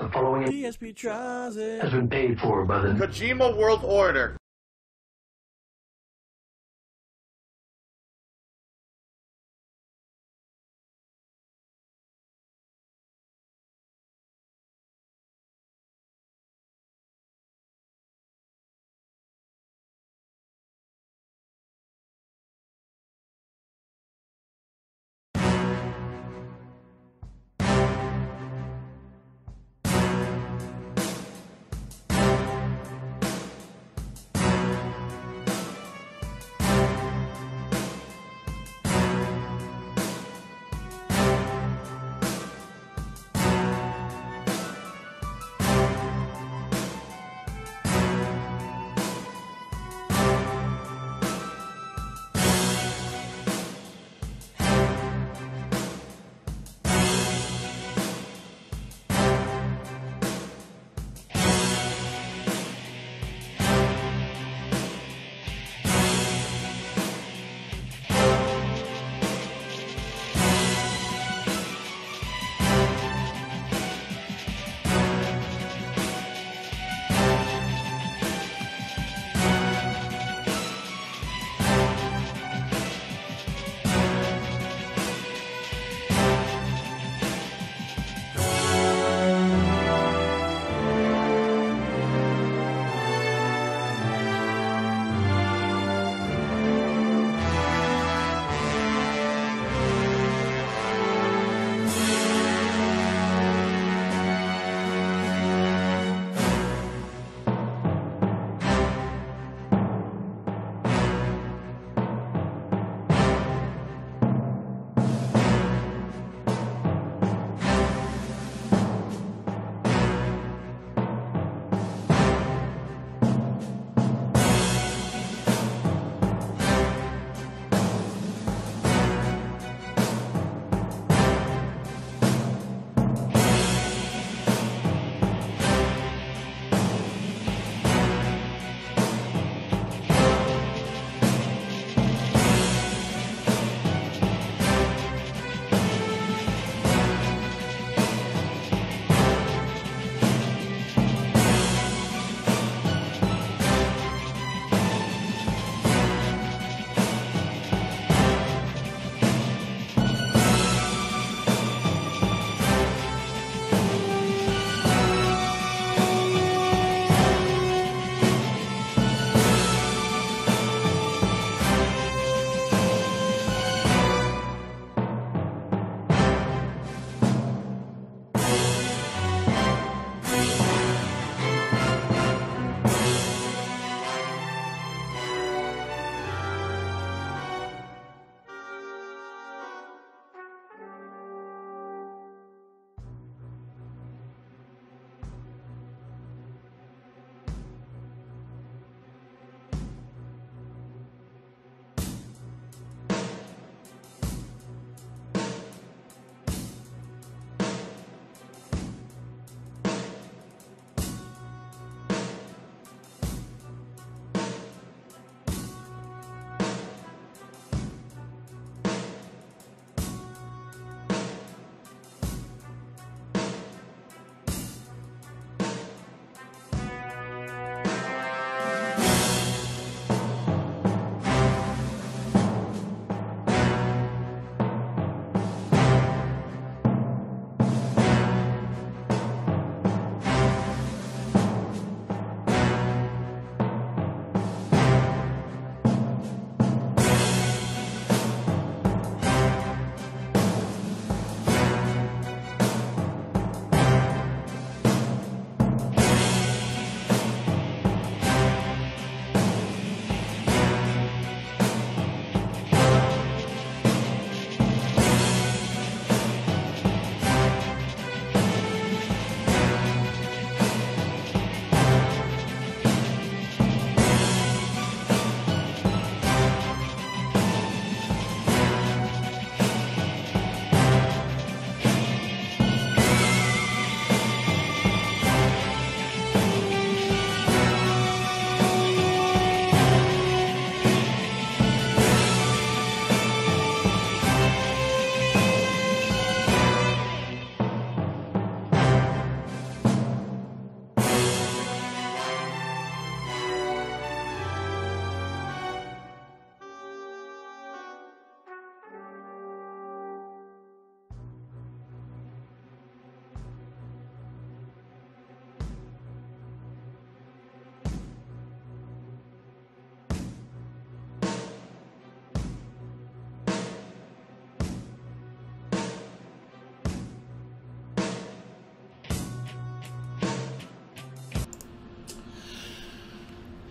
The following DSP tries it. has been paid for by the Kojima World Order.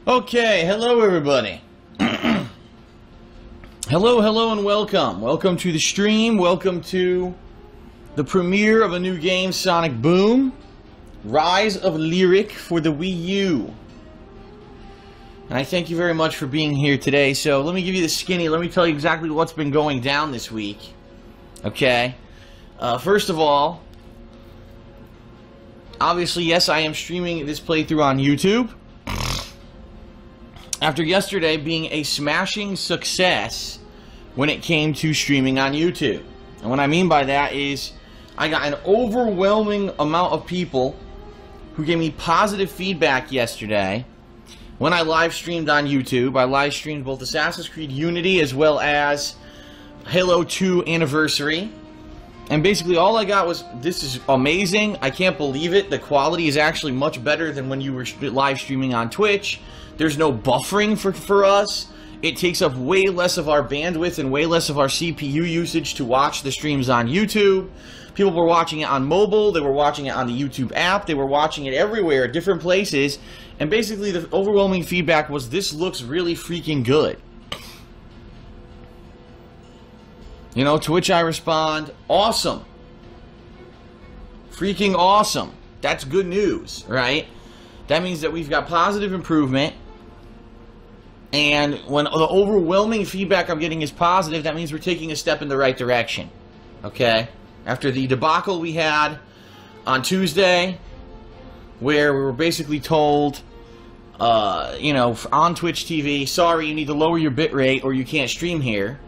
Okay, hello everybody. hello, hello, and welcome. Welcome to the stream. Welcome to the premiere of a new game, Sonic Boom Rise of Lyric for the Wii U. And I thank you very much for being here today. So let me give you the skinny. Let me tell you exactly what's been going down this week. Okay. Uh, first of all, obviously, yes, I am streaming this playthrough on YouTube. After yesterday being a smashing success when it came to streaming on YouTube. And what I mean by that is I got an overwhelming amount of people who gave me positive feedback yesterday when I live streamed on YouTube. I live streamed both Assassin's Creed Unity as well as Halo 2 Anniversary. And basically all I got was, this is amazing, I can't believe it, the quality is actually much better than when you were live streaming on Twitch. There's no buffering for, for us. It takes up way less of our bandwidth and way less of our CPU usage to watch the streams on YouTube. People were watching it on mobile, they were watching it on the YouTube app, they were watching it everywhere, different places. And basically the overwhelming feedback was this looks really freaking good. You know, to which I respond, awesome. Freaking awesome. That's good news, right? That means that we've got positive improvement. And when the overwhelming feedback I'm getting is positive, that means we're taking a step in the right direction. Okay? After the debacle we had on Tuesday, where we were basically told, uh, you know, on Twitch TV, sorry, you need to lower your bitrate or you can't stream here.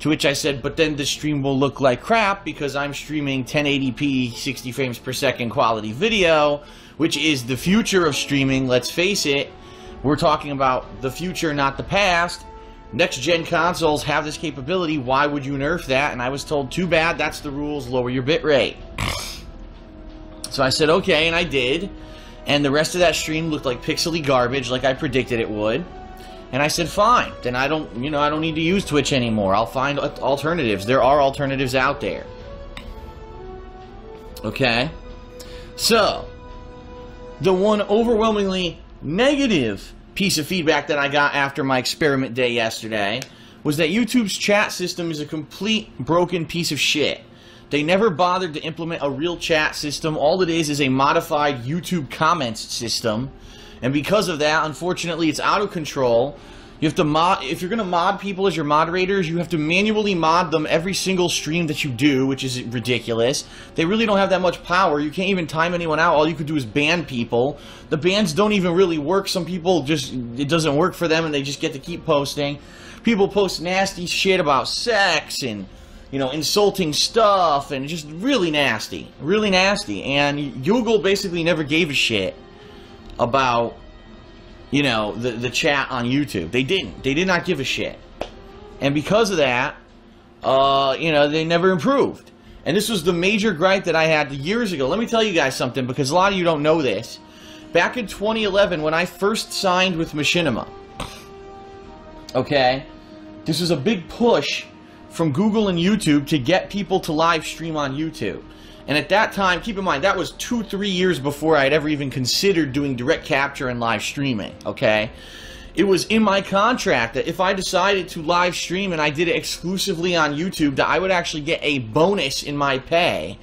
To which I said, but then the stream will look like crap because I'm streaming 1080p 60 frames per second quality video, which is the future of streaming, let's face it. We're talking about the future, not the past. Next gen consoles have this capability, why would you nerf that? And I was told, too bad, that's the rules, lower your bitrate. So I said, okay, and I did. And the rest of that stream looked like pixely garbage, like I predicted it would. And I said, fine, then I don't, you know, I don't need to use Twitch anymore. I'll find alternatives. There are alternatives out there. Okay? So, the one overwhelmingly negative piece of feedback that I got after my experiment day yesterday was that YouTube's chat system is a complete broken piece of shit. They never bothered to implement a real chat system. All it is is a modified YouTube comments system and because of that, unfortunately, it's out of control. You have to mod, if you're going to mod people as your moderators, you have to manually mod them every single stream that you do, which is ridiculous. They really don't have that much power. You can't even time anyone out. All you could do is ban people. The bans don't even really work. Some people just, it doesn't work for them and they just get to keep posting. People post nasty shit about sex and, you know, insulting stuff and just really nasty. Really nasty. And Google basically never gave a shit about, you know, the, the chat on YouTube. They didn't. They did not give a shit. And because of that, uh, you know, they never improved. And this was the major gripe that I had years ago. Let me tell you guys something, because a lot of you don't know this. Back in 2011, when I first signed with Machinima, okay, this was a big push from Google and YouTube to get people to live stream on YouTube. And at that time, keep in mind, that was two, three years before I had ever even considered doing direct capture and live streaming, okay? It was in my contract that if I decided to live stream and I did it exclusively on YouTube, that I would actually get a bonus in my pay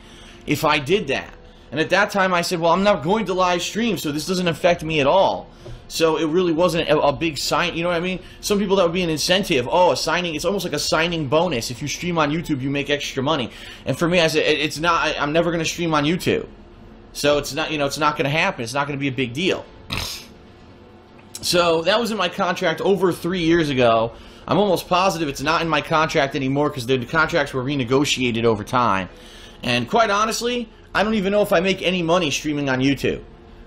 if I did that. And at that time, I said, well, I'm not going to live stream, so this doesn't affect me at all. So it really wasn't a, a, big sign. You know what I mean? Some people that would be an incentive. Oh, a signing. It's almost like a signing bonus. If you stream on YouTube, you make extra money. And for me, I said it's not. I'm never going to stream on YouTube. So it's not. You know, it's not going to happen. It's not going to be a big deal. So that was in my contract over three years ago. I'm almost positive it's not in my contract anymore because the contracts were renegotiated over time. And quite honestly, I don't even know if I make any money streaming on YouTube.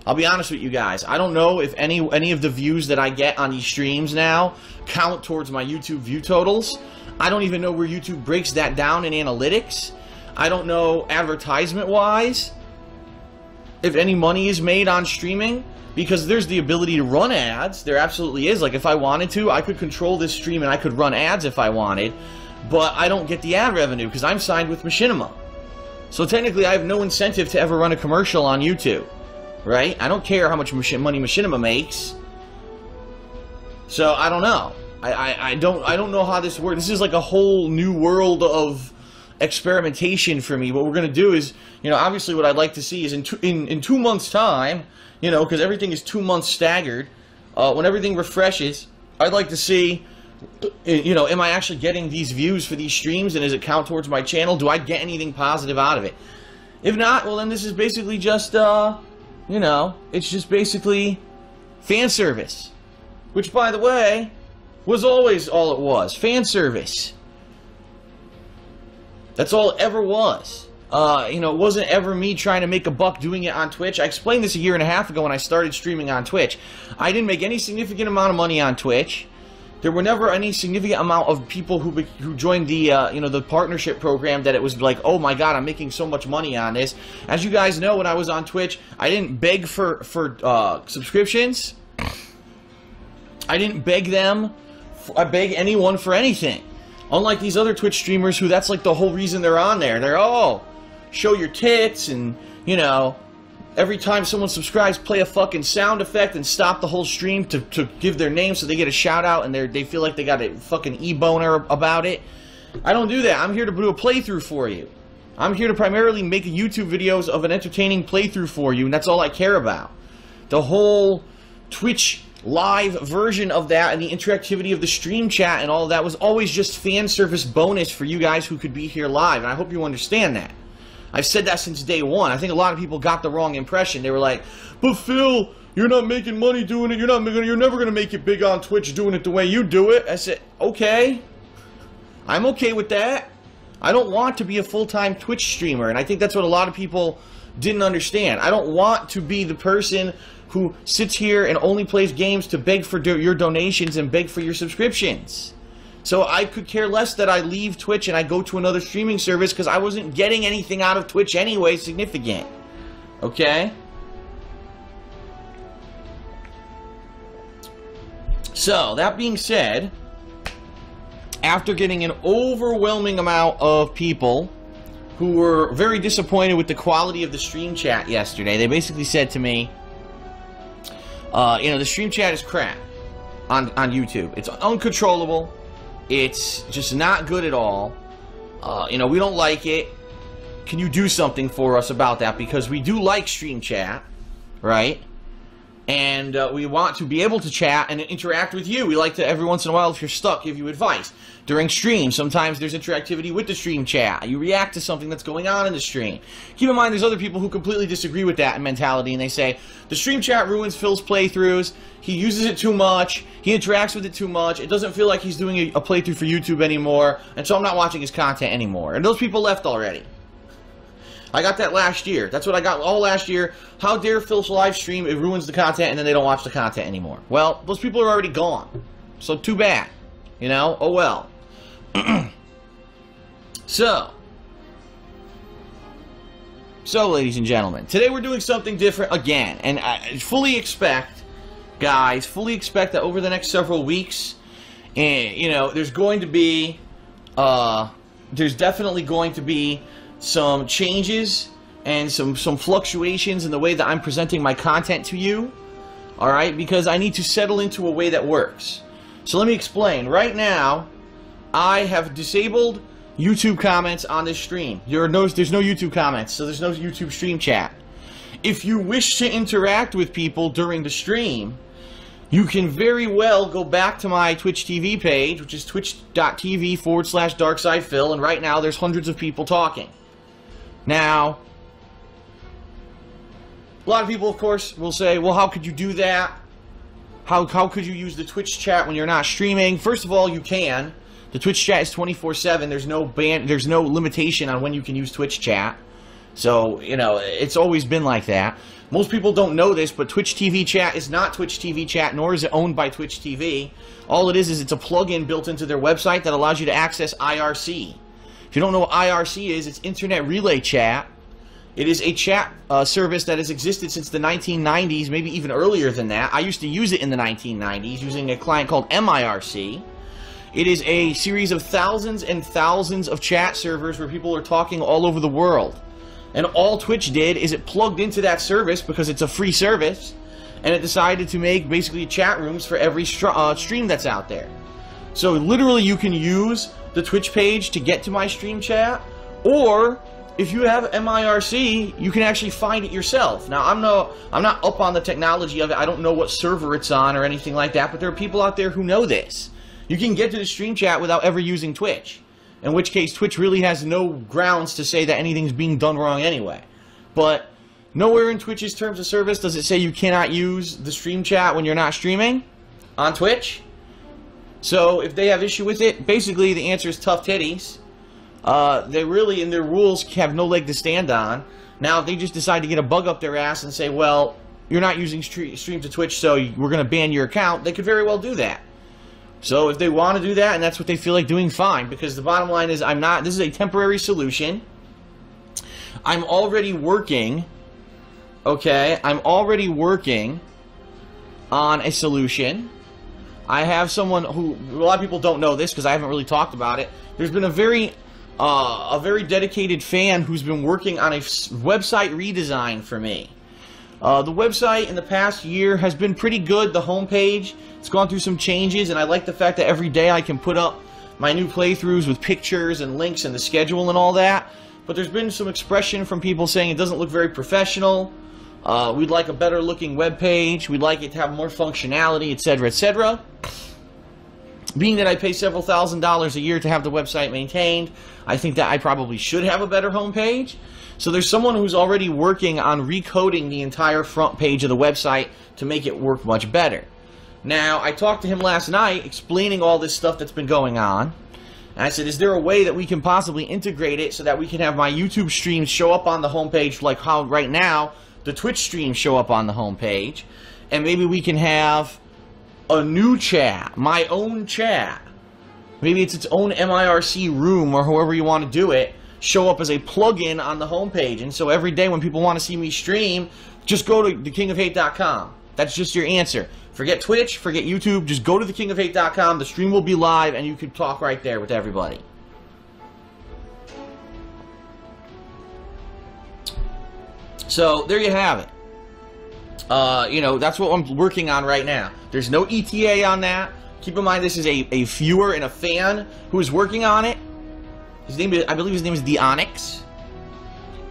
I'll be honest with you guys. I don't know if any any of the views that I get on these streams now count towards my YouTube view totals. I don't even know where YouTube breaks that down in analytics. I don't know advertisement-wise if any money is made on streaming because there's the ability to run ads. There absolutely is. Like if I wanted to, I could control this stream and I could run ads if I wanted, but I don't get the ad revenue because I'm signed with Machinima. So technically, I have no incentive to ever run a commercial on YouTube right? I don't care how much money Machinima makes. So I don't know. I, I, I don't I don't know how this works. This is like a whole new world of experimentation for me. What we're gonna do is, you know, obviously what I'd like to see is in two, in, in two months' time, you know, because everything is two months staggered. Uh, when everything refreshes, I'd like to see, uh, you know, am I actually getting these views for these streams, and does it count towards my channel? Do I get anything positive out of it? If not, well then this is basically just, uh, you know, it's just basically fan service, which by the way was always all it was, fan service. That's all it ever was. Uh, you know, it wasn't ever me trying to make a buck doing it on Twitch. I explained this a year and a half ago when I started streaming on Twitch. I didn't make any significant amount of money on Twitch. There were never any significant amount of people who who joined the uh, you know the partnership program that it was like, oh my god, I'm making so much money on this. As you guys know, when I was on Twitch, I didn't beg for for uh, subscriptions. I didn't beg them. I beg anyone for anything. Unlike these other Twitch streamers who that's like the whole reason they're on there. They're, oh, show your tits and, you know, every time someone subscribes, play a fucking sound effect and stop the whole stream to, to give their name so they get a shout out and they they feel like they got a fucking e-boner about it. I don't do that. I'm here to do a playthrough for you. I'm here to primarily make YouTube videos of an entertaining playthrough for you, and that's all I care about. The whole Twitch live version of that and the interactivity of the stream chat and all that was always just fan service bonus for you guys who could be here live. And I hope you understand that. I've said that since day one. I think a lot of people got the wrong impression. They were like, "But Phil, you're not making money doing it. You're not making. You're never gonna make it big on Twitch doing it the way you do it." I said, "Okay, I'm okay with that. I don't want to be a full-time Twitch streamer, and I think that's what a lot of people didn't understand. I don't want to be the person who sits here and only plays games to beg for do your donations and beg for your subscriptions. So I could care less that I leave Twitch and I go to another streaming service because I wasn't getting anything out of Twitch anyway significant. Okay? So, that being said, after getting an overwhelming amount of people who were very disappointed with the quality of the stream chat yesterday, they basically said to me, uh, you know, the stream chat is crap on, on YouTube. It's uncontrollable. It's just not good at all. Uh, you know, we don't like it. Can you do something for us about that? Because we do like stream chat, right? And uh, we want to be able to chat and interact with you. We like to, every once in a while, if you're stuck, give you advice. During stream, sometimes there's interactivity with the stream chat. You react to something that's going on in the stream. Keep in mind, there's other people who completely disagree with that mentality, and they say, the stream chat ruins Phil's playthroughs, he uses it too much, he interacts with it too much, it doesn't feel like he's doing a, a playthrough for YouTube anymore, and so I'm not watching his content anymore. And those people left already. I got that last year. That's what I got all last year. How dare Phil's live stream, it ruins the content, and then they don't watch the content anymore. Well, those people are already gone. So too bad. You know? Oh well. so. So, ladies and gentlemen, today we're doing something different again. And I fully expect, guys, fully expect that over the next several weeks, and, you know, there's going to be, uh, there's definitely going to be some changes and some some fluctuations in the way that I'm presenting my content to you. All right, because I need to settle into a way that works. So let me explain. Right now, I have disabled YouTube comments on this stream. There are no, there's no YouTube comments, so there's no YouTube stream chat. If you wish to interact with people during the stream, you can very well go back to my Twitch TV page, which is twitch.tv forward slash darksidephil, and right now there's hundreds of people talking. Now, a lot of people, of course, will say, well, how could you do that? How, how could you use the Twitch chat when you're not streaming? First of all, you can. The Twitch chat is 24/7. There's no ban there's no limitation on when you can use Twitch chat. So, you know, it's always been like that. Most people don't know this, but Twitch TV chat is not Twitch TV chat, nor is it owned by Twitch TV. All it is is it's a plugin built into their website that allows you to access IRC. If you don't know what IRC is, it's Internet Relay Chat. It is a chat uh, service that has existed since the 1990s, maybe even earlier than that. I used to use it in the 1990s using a client called MIRC. It is a series of thousands and thousands of chat servers where people are talking all over the world. And all Twitch did is it plugged into that service because it's a free service and it decided to make basically chat rooms for every uh, stream that's out there. So literally, you can use the Twitch page to get to my stream chat, or if you have MIRC, you can actually find it yourself. Now, I'm no, I'm not up on the technology of it. I don't know what server it's on or anything like that, but there are people out there who know this. You can get to the stream chat without ever using Twitch. In which case, Twitch really has no grounds to say that anything's being done wrong anyway. But nowhere in Twitch's terms of service does it say you cannot use the stream chat when you're not streaming on Twitch. So if they have issue with it, basically the answer is tough titties. Uh, they really, in their rules, have no leg to stand on. Now, if they just decide to get a bug up their ass and say, well, you're not using stre- stream to Twitch, so we're going to ban your account, they could very well do that. So if they want to do that and that's what they feel like doing, fine. Because the bottom line is, I'm not. This is a temporary solution. I'm already working. Okay, I'm already working on a solution. I have someone who a lot of people don't know this because I haven't really talked about it. There's been a very uh, a very dedicated fan who's been working on a website redesign for me. Uh, the website in the past year has been pretty good. The homepage, it's gone through some changes, and I like the fact that every day I can put up my new playthroughs with pictures and links and the schedule and all that. But there's been some expression from people saying it doesn't look very professional. Uh, we'd like a better looking web page. We'd like it to have more functionality, etc., etc. Being that I pay several thousand dollars a year to have the website maintained, I think that I probably should have a better homepage. So there's someone who's already working on recoding the entire front page of the website to make it work much better. Now, I talked to him last night explaining all this stuff that's been going on. And I said, is there a way that we can possibly integrate it so that we can have my YouTube streams show up on the homepage like how right now the Twitch streams show up on the homepage? And maybe we can have a new chat, my own chat. Maybe it's its own MIRC room or however you want to do it, show up as a plugin on the homepage. And so every day when people want to see me stream, just go to thekingofhate.com. That's just your answer. Forget Twitch, forget YouTube, just go to thekingofhate.com. The stream will be live and you can talk right there with everybody. So there you have it. Uh, you know, that's what I'm working on right now. There's no ETA on that. Keep in mind, this is a, a viewer and a fan who is working on it. His name is, I believe his name is Deonix.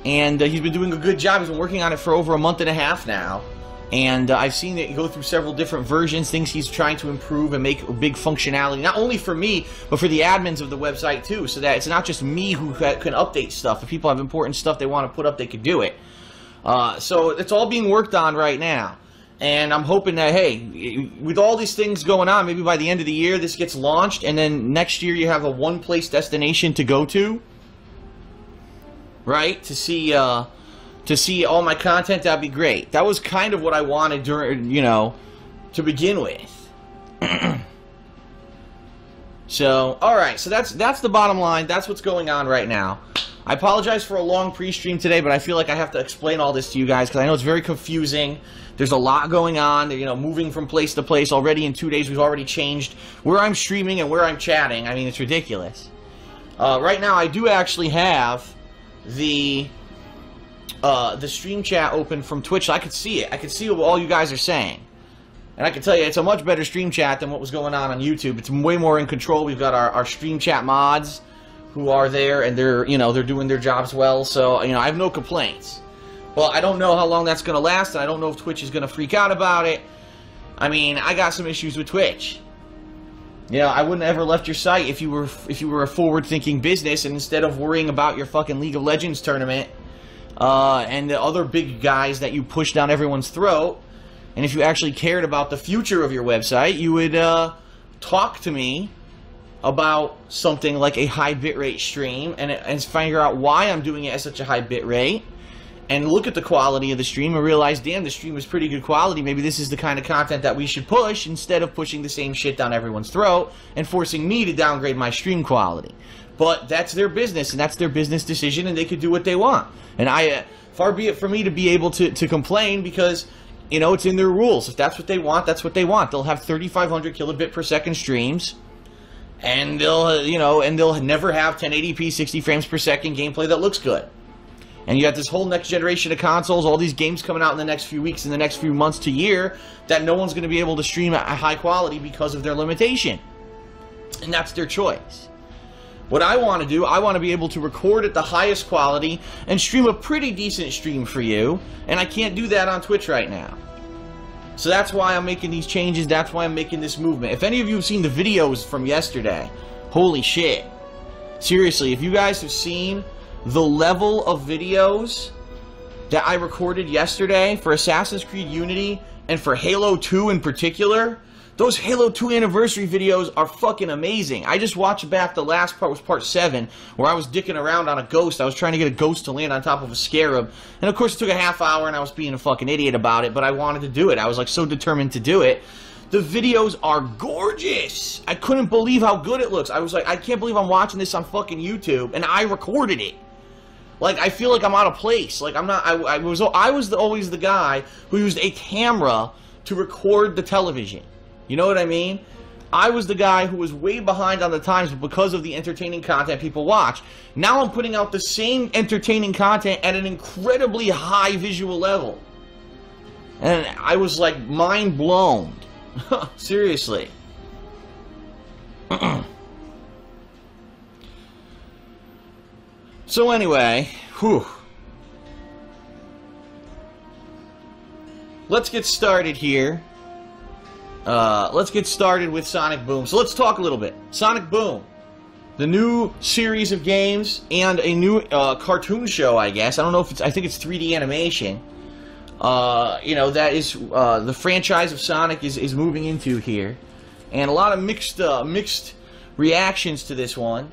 And uh, he's been doing a good job. He's been working on it for over a month and a half now. And uh, I've seen it go through several different versions, things he's trying to improve and make big functionality, not only for me, but for the admins of the website too, so that it's not just me who can update stuff. If people have important stuff they want to put up, they can do it. Uh, so it's all being worked on right now. And I'm hoping that, hey, with all these things going on, maybe by the end of the year this gets launched, and then next year you have a one place destination to go to, right? To see, uh, to see all my content, that'd be great. That was kind of what I wanted during, you know, to begin with. so, all right, so that's that's the bottom line. That's what's going on right now. I apologize for a long pre-stream today, but I feel like I have to explain all this to you guys because I know it's very confusing. There's a lot going on, you know, moving from place to place. Already in two days, we've already changed where I'm streaming and where I'm chatting. I mean, it's ridiculous. Uh, right now, I do actually have the uh, the stream chat open from Twitch. I could see it. I could see what all you guys are saying. And I can tell you, it's a much better stream chat than what was going on on YouTube. It's way more in control. We've got our, our stream chat mods who are there, and they're, you know, they're doing their jobs well. So, you know, I have no complaints. Well, I don't know how long that's going to last, and I don't know if Twitch is going to freak out about it. I mean, I got some issues with Twitch. You know, I wouldn't have ever left your site if you were if you were a forward-thinking business, and instead of worrying about your fucking League of Legends tournament uh, and the other big guys that you push down everyone's throat, and if you actually cared about the future of your website, you would uh, talk to me about something like a high bitrate stream and, and figure out why I'm doing it at such a high bitrate and look at the quality of the stream and realize, damn, the stream is pretty good quality. Maybe this is the kind of content that we should push instead of pushing the same shit down everyone's throat and forcing me to downgrade my stream quality. But that's their business and that's their business decision and they could do what they want. And I, uh, far be it for me to be able to, to complain because, you know, it's in their rules. If that's what they want, that's what they want. They'll have 3,500 kilobit per second streams and they'll, you know, and they'll never have 1080p 60 frames per second gameplay that looks good. And you got this whole next generation of consoles, all these games coming out in the next few weeks, in the next few months to year, that no one's going to be able to stream at high quality because of their limitation. And that's their choice. What I want to do, I want to be able to record at the highest quality and stream a pretty decent stream for you, and I can't do that on Twitch right now. So that's why I'm making these changes, that's why I'm making this movement. If any of you have seen the videos from yesterday, holy shit. Seriously, if you guys have seen the level of videos that I recorded yesterday for Assassin's Creed Unity and for Halo 2 in particular, those Halo 2 anniversary videos are fucking amazing. I just watched back the last part was part 7 where I was dicking around on a ghost. I was trying to get a ghost to land on top of a scarab. And of course it took a half hour and I was being a fucking idiot about it, but I wanted to do it. I was like so determined to do it. The videos are gorgeous. I couldn't believe how good it looks. I was like, I can't believe I'm watching this on fucking YouTube and I recorded it. Like I feel like I'm out of place. Like I'm not. I, I was. I was the, always the guy who used a camera to record the television. You know what I mean? I was the guy who was way behind on the times because of the entertaining content people watch. Now I'm putting out the same entertaining content at an incredibly high visual level. And I was like mind blown. Seriously. so anyway, whew. Let's get started here. Uh, let's get started with Sonic Boom. So let's talk a little bit. Sonic Boom, the new series of games and a new uh, cartoon show. I guess I don't know if it's. I think it's 3D animation. Uh, you know that is uh, the franchise of Sonic is, is moving into here, and a lot of mixed uh, mixed reactions to this one.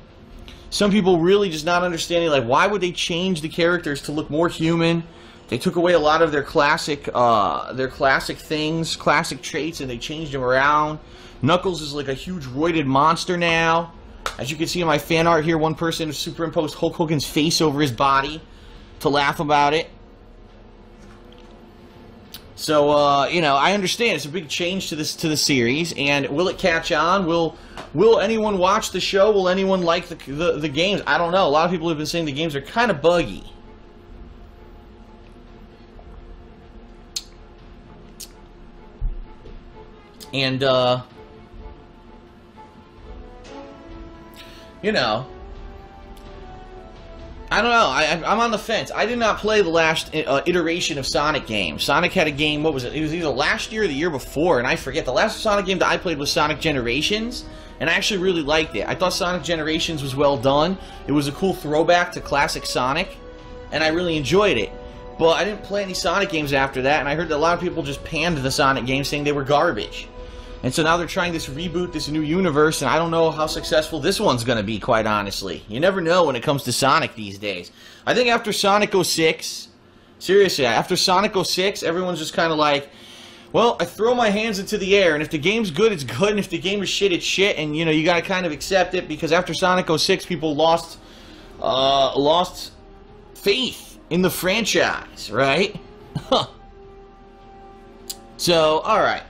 Some people really just not understanding like why would they change the characters to look more human they took away a lot of their classic, uh, their classic things, classic traits, and they changed them around. Knuckles is like a huge roided monster now. As you can see in my fan art here, one person superimposed Hulk Hogan's face over his body to laugh about it. So uh, you know, I understand it's a big change to this to the series, and will it catch on? Will Will anyone watch the show? Will anyone like the the, the games? I don't know. A lot of people have been saying the games are kind of buggy. And, uh, you know, I don't know. I, am on the fence. I did not play the last uh, iteration of Sonic game. Sonic had a game, what was it? It was either last year or the year before, and I forget. The last Sonic game that I played was Sonic Generations, and I actually really liked it. I thought Sonic Generations was well done. It was a cool throwback to classic Sonic, and I really enjoyed it. But I didn't play any Sonic games after that, and I heard that a lot of people just panned the Sonic games saying they were garbage. And so now they're trying this reboot, this new universe, and I don't know how successful this one's going to be, quite honestly. You never know when it comes to Sonic these days. I think after Sonic 06, seriously, after Sonic 06, everyone's just kind of like, well, I throw my hands into the air, and if the game's good, it's good, and if the game is shit, it's shit, and, you know, you got to kind of accept it, because after Sonic 06, people lost, uh, lost faith in the franchise, right? so, alright.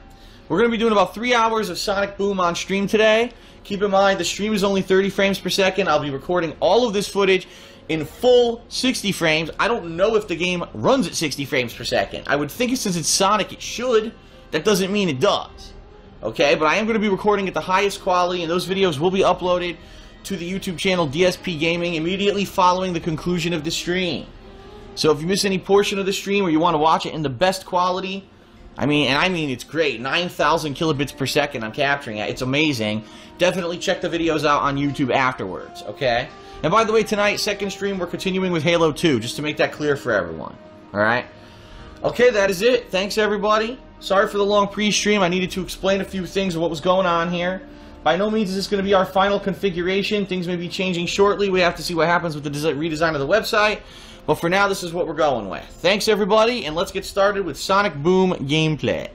We're going to be doing about three hours of Sonic Boom on stream today. Keep in mind, the stream is only 30 frames per second. I'll be recording all of this footage in full 60 frames. I don't know if the game runs at 60 frames per second. I would think since it's Sonic, it should. That doesn't mean it does. Okay, but I am going to be recording at the highest quality, and those videos will be uploaded to the YouTube channel DSP Gaming immediately following the conclusion of the stream. So if you miss any portion of the stream or you want to watch it in the best quality, I mean, and I mean it's great. 9,000 kilobits per second I'm capturing it. It's amazing. Definitely check the videos out on YouTube afterwards, okay? And by the way, tonight, second stream, we're continuing with Halo 2, just to make that clear for everyone. Alright? Okay, that is it. Thanks, everybody. Sorry for the long pre-stream. I needed to explain a few things of what was going on here. By no means is this going to be our final configuration. Things may be changing shortly. We have to see what happens with the redesign of the website. But for now, this is what we're going with. Thanks, everybody, and let's get started with Sonic Boom gameplay.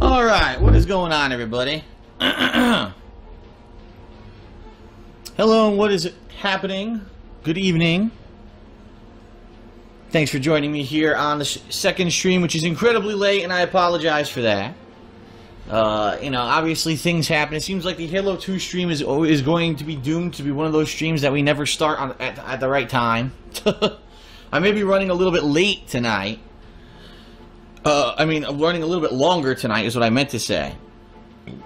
Alright, what is going on, everybody? Hello, and what is happening? Good evening. Thanks for joining me here on the second stream, which is incredibly late, and I apologize for that. Uh, you know, obviously things happen. It seems like the Halo 2 stream is is going to be doomed to be one of those streams that we never start on at, at the right time. I may be running a little bit late tonight. Uh, I mean, I'm running a little bit longer tonight is what I meant to say.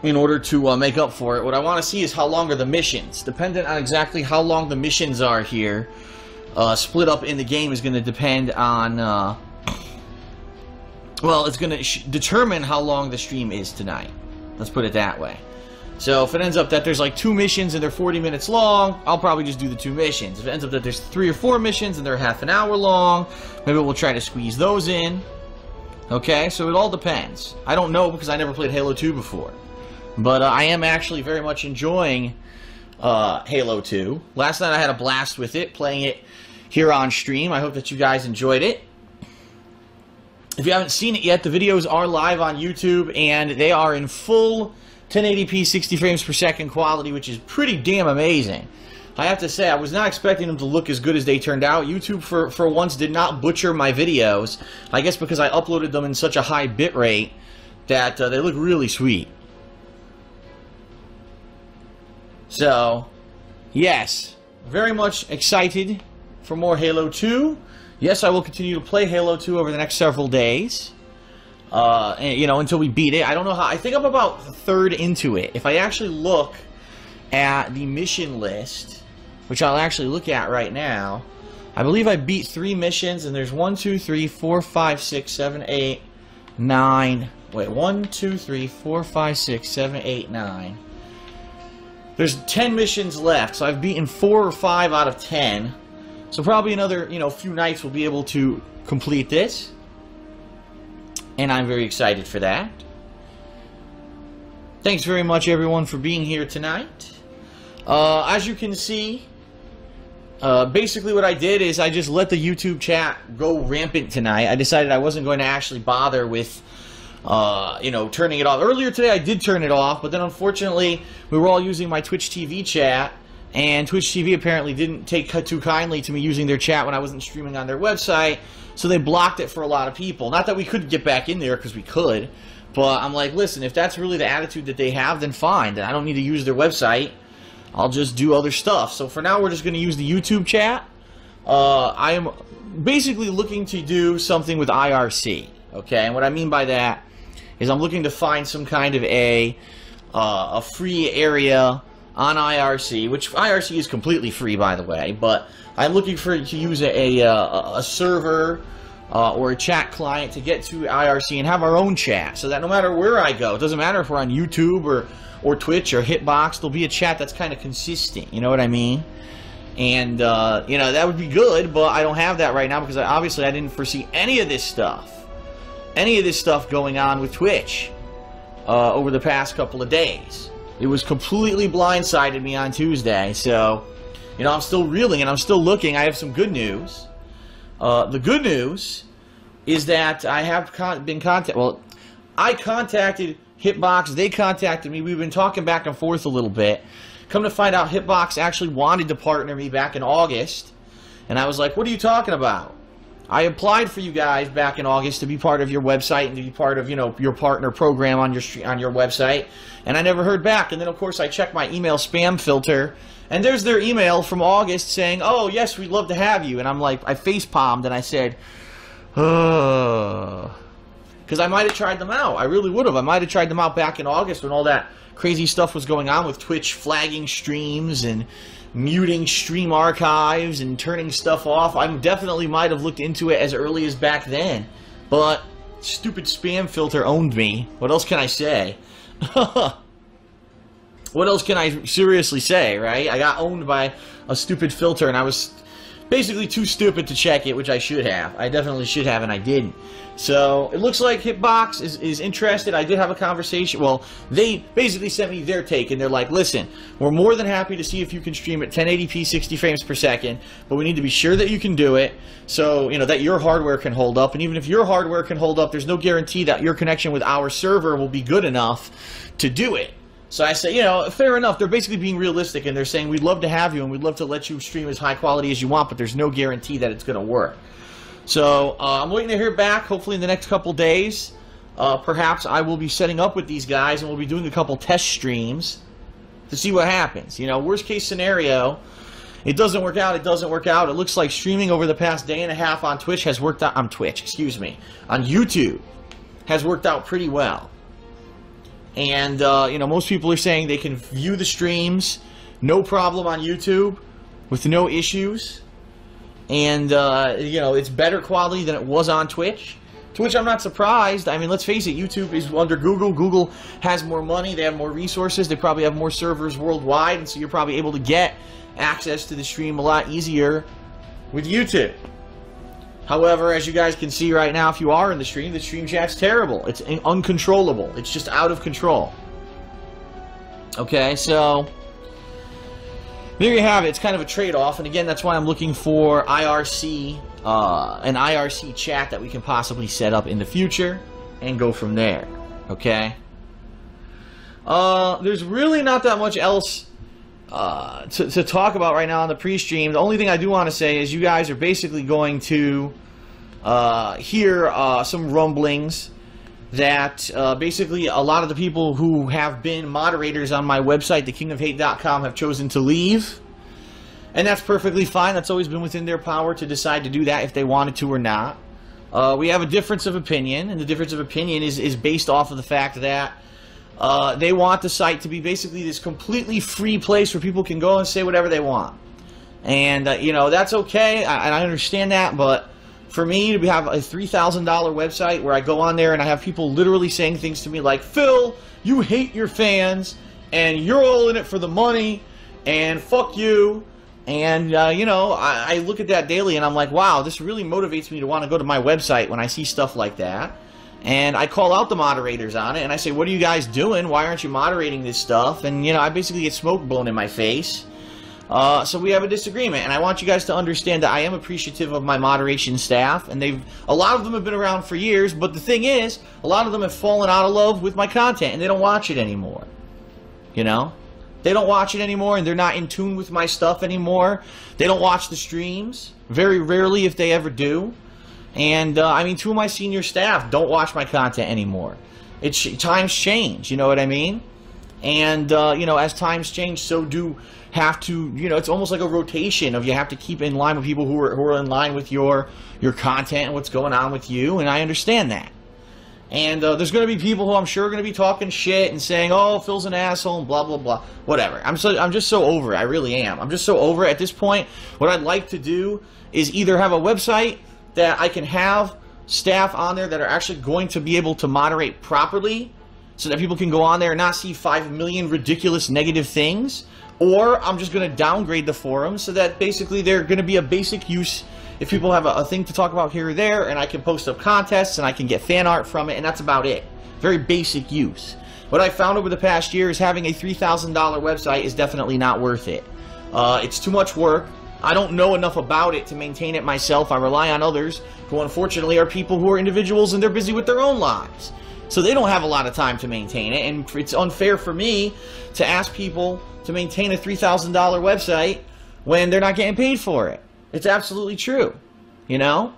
In order to uh, make up for it, what I want to see is how long are the missions. Dependent on exactly how long the missions are here, uh, split up in the game is going to depend on. Well, it's going to determine how long the stream is tonight. Let's put it that way. So if it ends up that there's like two missions and they're 40 minutes long, I'll probably just do the two missions. If it ends up that there's three or four missions and they're half an hour long, maybe we'll try to squeeze those in. Okay, so it all depends. I don't know because I never played Halo 2 before. But uh, I am actually very much enjoying uh, Halo 2. Last night I had a blast with it, playing it here on stream. I hope that you guys enjoyed it. If you haven't seen it yet, the videos are live on YouTube, and they are in full 1080p 60 frames per second quality, which is pretty damn amazing. I have to say, I was not expecting them to look as good as they turned out. YouTube, for, for once, did not butcher my videos. I guess because I uploaded them in such a high bit rate that uh, they look really sweet. So, yes, very much excited for more Halo 2. Yes, I will continue to play Halo 2 over the next several days. Uh, and, you know, until we beat it. I don't know how. I think I'm about third into it. If I actually look at the mission list, which I'll actually look at right now, I believe I beat three missions, and there's one, two, three, four, five, six, seven, eight, nine. Wait, one, two, three, four, five, six, seven, eight, nine. There's 10 missions left, so I've beaten 4 or 5 out of 10. So probably another, you know, few nights we'll be able to complete this. And I'm very excited for that. Thanks very much, everyone, for being here tonight. Uh, as you can see, uh, basically what I did is I just let the YouTube chat go rampant tonight. I decided I wasn't going to actually bother with uh, you know, turning it off. Earlier today, I did turn it off, but then unfortunately, we were all using my Twitch TV chat, and Twitch TV apparently didn't take too kindly to me using their chat when I wasn't streaming on their website, so they blocked it for a lot of people. Not that we couldn't get back in there, because we could, but I'm like, listen, if that's really the attitude that they have, then fine. Then I don't need to use their website. I'll just do other stuff. So for now, we're just going to use the YouTube chat. Uh, I am basically looking to do something with IRC. Okay, and what I mean by that is I'm looking to find some kind of a uh, a free area on IRC, which IRC is completely free, by the way. But I'm looking for to use a a, a server uh, or a chat client to get to IRC and have our own chat, so that no matter where I go, it doesn't matter if we're on YouTube or or Twitch or Hitbox, there'll be a chat that's kind of consistent. You know what I mean? And uh, you know that would be good, but I don't have that right now because I, obviously I didn't foresee any of this stuff any of this stuff going on with Twitch uh, over the past couple of days. It was completely blindsided me on Tuesday, so you know I'm still reeling and I'm still looking. I have some good news. Uh, the good news is that I have con been contact. Well, I contacted Hitbox. They contacted me. We've been talking back and forth a little bit. Come to find out, Hitbox actually wanted to partner me back in August, and I was like, "What are you talking about?" I applied for you guys back in August to be part of your website and to be part of you know your partner program on your on your website, and I never heard back. And then of course I checked my email spam filter, and there's their email from August saying, "Oh yes, we'd love to have you." And I'm like, I face palmed and I said, "Uh," because I might have tried them out. I really would have. I might have tried them out back in August when all that crazy stuff was going on with Twitch flagging streams and muting stream archives and turning stuff off. I definitely might have looked into it as early as back then. But stupid spam filter owned me. What else can I say? what else can I seriously say, right? I got owned by a stupid filter and I was basically too stupid to check it, which I should have. I definitely should have and I didn't. So it looks like Hitbox is, is interested. I did have a conversation. Well, they basically sent me their take, and they're like, listen, we're more than happy to see if you can stream at 1080p 60 frames per second, but we need to be sure that you can do it so, you know, that your hardware can hold up. And even if your hardware can hold up, there's no guarantee that your connection with our server will be good enough to do it. So I say, you know, fair enough. They're basically being realistic, and they're saying, we'd love to have you, and we'd love to let you stream as high quality as you want, but there's no guarantee that it's going to work. So uh, I'm waiting to hear back. Hopefully in the next couple days, uh, perhaps I will be setting up with these guys and we'll be doing a couple test streams to see what happens. You know, worst case scenario, it doesn't work out, it doesn't work out. It looks like streaming over the past day and a half on Twitch has worked out, on Twitch, excuse me, on YouTube has worked out pretty well. And, uh, you know, most people are saying they can view the streams no problem on YouTube with no issues. And, uh, you know, it's better quality than it was on Twitch. To which I'm not surprised. I mean, let's face it, YouTube is under Google. Google has more money, they have more resources, they probably have more servers worldwide, and so you're probably able to get access to the stream a lot easier with YouTube. However, as you guys can see right now, if you are in the stream, the stream chat's terrible. It's uncontrollable. It's just out of control. Okay, so there you have it. It's kind of a trade-off, and again, that's why I'm looking for IRC uh, an IRC chat that we can possibly set up in the future and go from there. Okay? Uh, there's really not that much else uh, to, to talk about right now on the pre-stream. The only thing I do want to say is you guys are basically going to uh, hear uh, some rumblings that uh, basically a lot of the people who have been moderators on my website, thekingofhate.com, have chosen to leave. And that's perfectly fine. That's always been within their power to decide to do that if they wanted to or not. Uh, we have a difference of opinion, and the difference of opinion is, is based off of the fact that uh, they want the site to be basically this completely free place where people can go and say whatever they want. And, uh, you know, that's okay, I, and I understand that, but for me to have a $3,000 website where I go on there and I have people literally saying things to me like, Phil, you hate your fans, and you're all in it for the money, and fuck you, and, uh, you know, I, I, look at that daily and I'm like, wow, this really motivates me to want to go to my website when I see stuff like that. And I call out the moderators on it and I say, what are you guys doing? Why aren't you moderating this stuff? And, you know, I basically get smoke blown in my face. Uh, so we have a disagreement, and I want you guys to understand that I am appreciative of my moderation staff, and they've a lot of them have been around for years. But the thing is, a lot of them have fallen out of love with my content, and they don't watch it anymore. You know, they don't watch it anymore, and they're not in tune with my stuff anymore. They don't watch the streams. Very rarely, if they ever do. And, uh, I mean, two of my senior staff don't watch my content anymore. It's times change, you know what I mean? And, uh, you know, as times change, so do have to, you know, it's almost like a rotation of you have to keep in line with people who are, who are in line with your, your content and what's going on with you, and I understand that. And uh, there's going to be people who I'm sure are going to be talking shit and saying, "Oh, Phil's an asshole," and blah blah blah. Whatever. I'm so I'm just so over it. I really am. I'm just so over it at this point. What I'd like to do is either have a website that I can have staff on there that are actually going to be able to moderate properly, so that people can go on there and not see five million ridiculous negative things, or I'm just going to downgrade the forum so that basically they're going to be a basic use if people have a, a, thing to talk about here or there, and I can post up contests and I can get fan art from it, and that's about it. Very basic use. What I found over the past year is having a $3,000 website is definitely not worth it. Uh, it's too much work. I don't know enough about it to maintain it myself. I rely on others who unfortunately are people who are individuals and they're busy with their own lives. So they don't have a lot of time to maintain it, and it's unfair for me to ask people to maintain a $3,000 website when they're not getting paid for it. It's absolutely true. You know?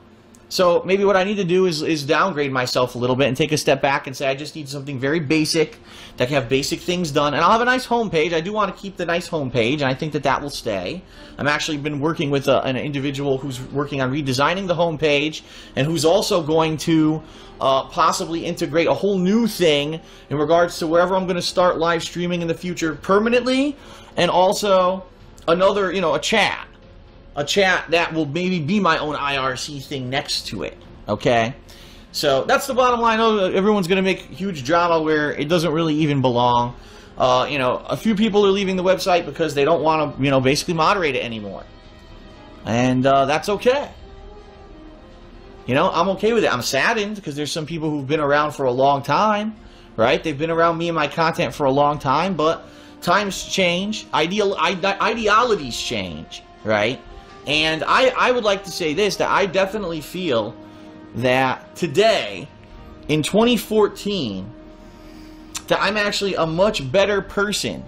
So maybe what I need to do is, is downgrade myself a little bit and take a step back and say I just need something very basic that can have basic things done. And I'll have a nice homepage. I do want to keep the nice homepage, and I think that that will stay. I'm actually been working with a, an individual who's working on redesigning the homepage and who's also going to uh, possibly integrate a whole new thing in regards to wherever I'm going to start live streaming in the future permanently, and also another, you know, a chat a chat that will maybe be my own IRC thing next to it. Okay? So that's the bottom line. Everyone's going to make huge drama where it doesn't really even belong. Uh, you know, a few people are leaving the website because they don't want to, you know, basically moderate it anymore. And uh, that's okay. You know, I'm okay with it. I'm saddened because there's some people who've been around for a long time, right? They've been around me and my content for a long time, but times change, ideal ide ideologies change, right? And I, I would like to say this that I definitely feel that today, in 2014, that I'm actually a much better person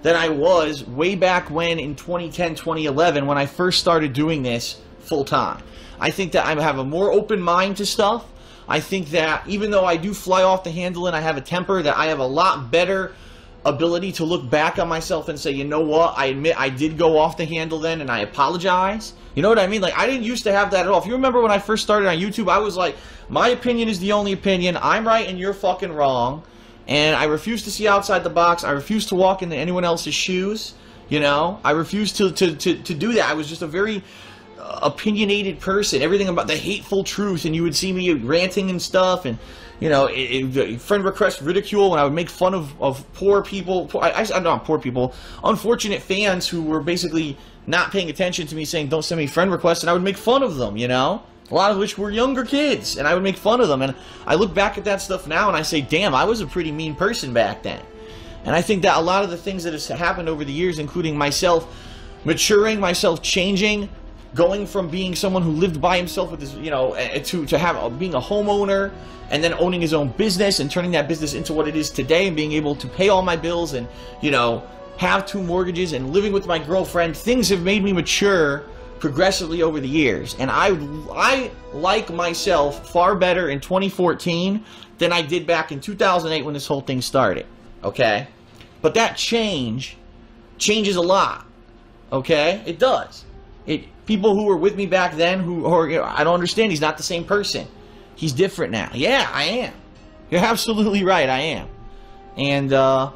than I was way back when in 2010, 2011, when I first started doing this full time. I think that I have a more open mind to stuff. I think that even though I do fly off the handle and I have a temper, that I have a lot better ability to look back on myself and say, you know what, I admit I did go off the handle then and I apologize. You know what I mean? Like, I didn't used to have that at all. If you remember when I first started on YouTube, I was like, my opinion is the only opinion. I'm right and you're fucking wrong. And I refuse to see outside the box. I refuse to walk into anyone else's shoes. You know, I refuse to, to, to, to do that. I was just a very uh, opinionated person. Everything about the hateful truth. And you would see me ranting and stuff. And you know, it, it, friend request ridicule when I would make fun of, of poor people, poor, I, I, not poor people, unfortunate fans who were basically not paying attention to me saying, don't send me friend requests, and I would make fun of them, you know? A lot of which were younger kids, and I would make fun of them. And I look back at that stuff now and I say, damn, I was a pretty mean person back then. And I think that a lot of the things that has happened over the years, including myself maturing, myself changing, going from being someone who lived by himself with his, you know, eh, eh, to, to have being a homeowner and then owning his own business and turning that business into what it is today and being able to pay all my bills and, you know, have two mortgages and living with my girlfriend, things have made me mature progressively over the years. And I, I like myself far better in 2014 than I did back in 2008 when this whole thing started. Okay? But that change changes a lot. Okay? It does. It people who were with me back then who or you know, I don't understand he's not the same person. He's different now. Yeah, I am. You're absolutely right. I am. And, uh,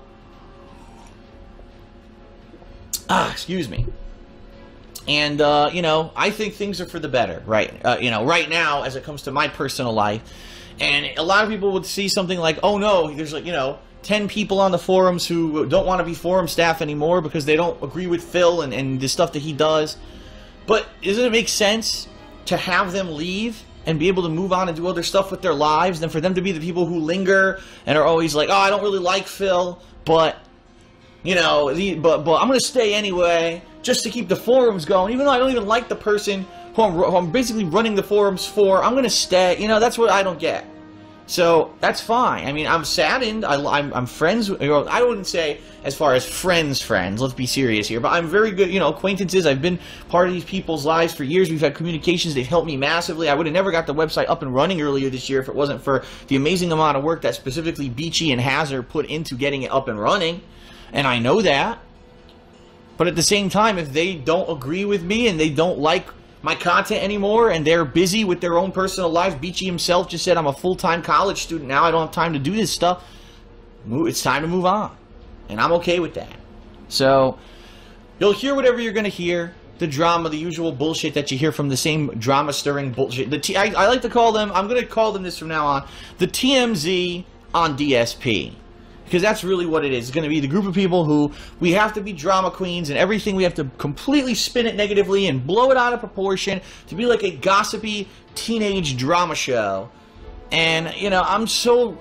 ah, excuse me. And, uh, you know, I think things are for the better, right? Uh, you know, right now, as it comes to my personal life. And a lot of people would see something like, oh no, there's like, you know, 10 people on the forums who don't want to be forum staff anymore because they don't agree with Phil and, and the stuff that he does. But doesn't it make sense to have them leave and be able to move on and do other stuff with their lives than for them to be the people who linger and are always like, oh, I don't really like Phil, but you know, the, but but I'm gonna stay anyway just to keep the forums going, even though I don't even like the person who I'm, who I'm basically running the forums for. I'm gonna stay. You know, that's what I don't get. So that's fine. I mean, I'm saddened. I, I'm, I'm friends. With, I wouldn't say as far as friends, friends. Let's be serious here. But I'm very good, you know, acquaintances. I've been part of these people's lives for years. We've had communications. They've helped me massively. I would have never got the website up and running earlier this year if it wasn't for the amazing amount of work that specifically Beachy and Hazard put into getting it up and running. And I know that. But at the same time, if they don't agree with me and they don't like my content anymore and they're busy with their own personal lives. Beachy himself just said, I'm a full-time college student now. I don't have time to do this stuff. It's time to move on. And I'm okay with that. So, you'll hear whatever you're going to hear. The drama, the usual bullshit that you hear from the same drama-stirring bullshit. The T- I, I like to call them, I'm going to call them this from now on, the TMZ on DSP because that's really what it is. It's going to be the group of people who we have to be drama queens and everything we have to completely spin it negatively and blow it out of proportion to be like a gossipy teenage drama show. And, you know, I'm so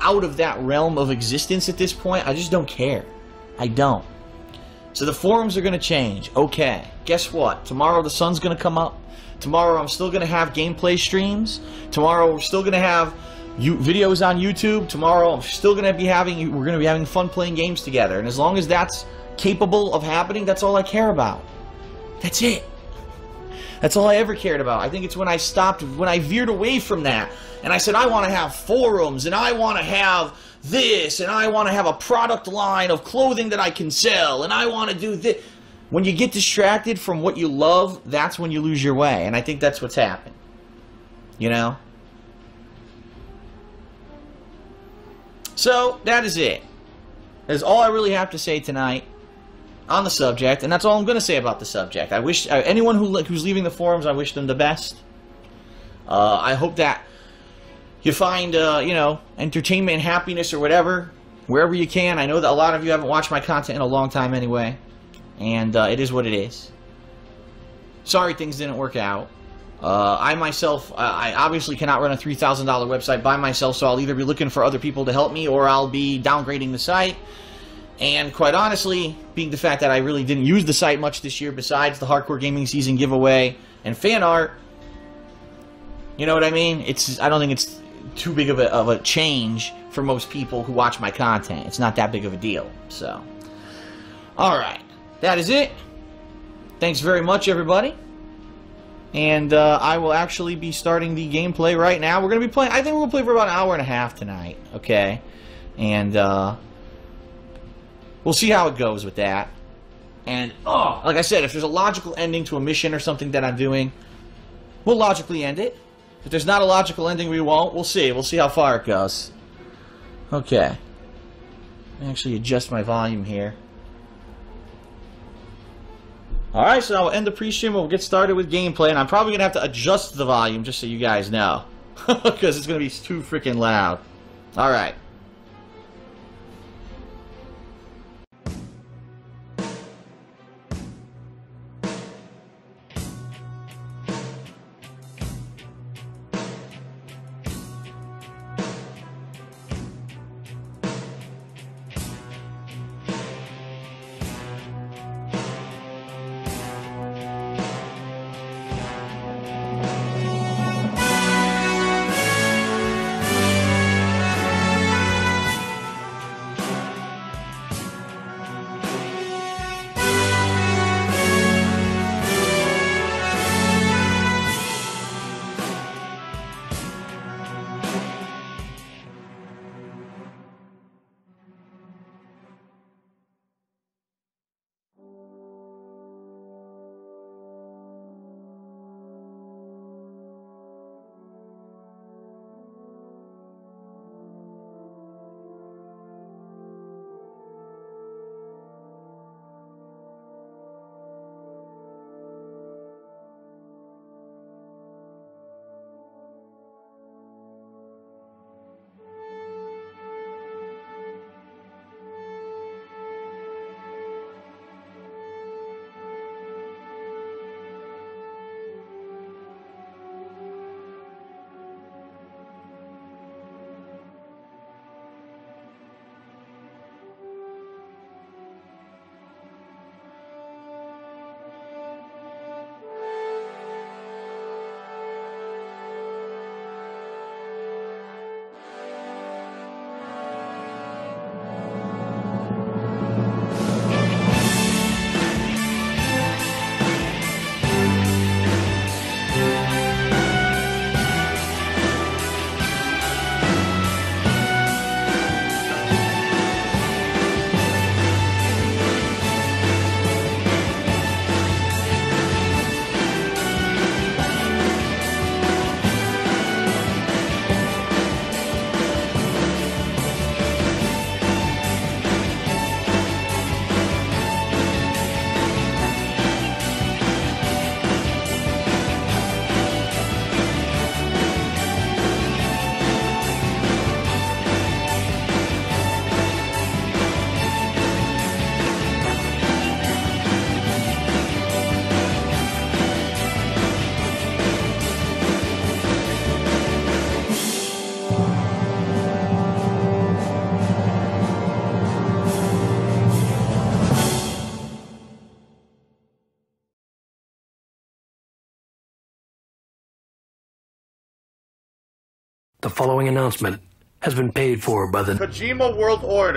out of that realm of existence at this point, I just don't care. I don't. So the forums are going to change. Okay. Guess what? Tomorrow the sun's going to come up. Tomorrow I'm still going to have gameplay streams. Tomorrow we're still going to have you, videos on YouTube. Tomorrow, I'm still going to be having, we're going to be having fun playing games together. And as long as that's capable of happening, that's all I care about. That's it. That's all I ever cared about. I think it's when I stopped, when I veered away from that, and I said, I want to have forums, and I want to have this, and I want to have a product line of clothing that I can sell, and I want to do this. When you get distracted from what you love, that's when you lose your way. And I think that's what's happened. You know? So, that is it. That's all I really have to say tonight on the subject, and that's all I'm going to say about the subject. I wish uh, anyone who, who's leaving the forums, I wish them the best. Uh, I hope that you find, uh, you know, entertainment and happiness or whatever, wherever you can. I know that a lot of you haven't watched my content in a long time anyway, and uh, it is what it is. Sorry things didn't work out. Uh, I myself, I obviously cannot run a $3,000 website by myself, so I'll either be looking for other people to help me or I'll be downgrading the site. And quite honestly, being the fact that I really didn't use the site much this year besides the Hardcore Gaming Season giveaway and fan art, you know what I mean? It's I don't think it's too big of a, of a change for most people who watch my content. It's not that big of a deal. So, alright. That is it. Thanks very much, everybody and uh, I will actually be starting the gameplay right now. We're going to be playing, I think we'll play for about an hour and a half tonight, okay? And uh, we'll see how it goes with that. And, oh, like I said, if there's a logical ending to a mission or something that I'm doing, we'll logically end it. If there's not a logical ending, we won't. We'll see. We'll see how far it goes. Okay. Actually, adjust my volume here. Alright, so I'll end the pre-stream. We'll get started with gameplay, and I'm probably going to have to adjust the volume just so you guys know. Because it's going to be too freaking loud. Alright. Following announcement has been paid for by the Kojima World Order.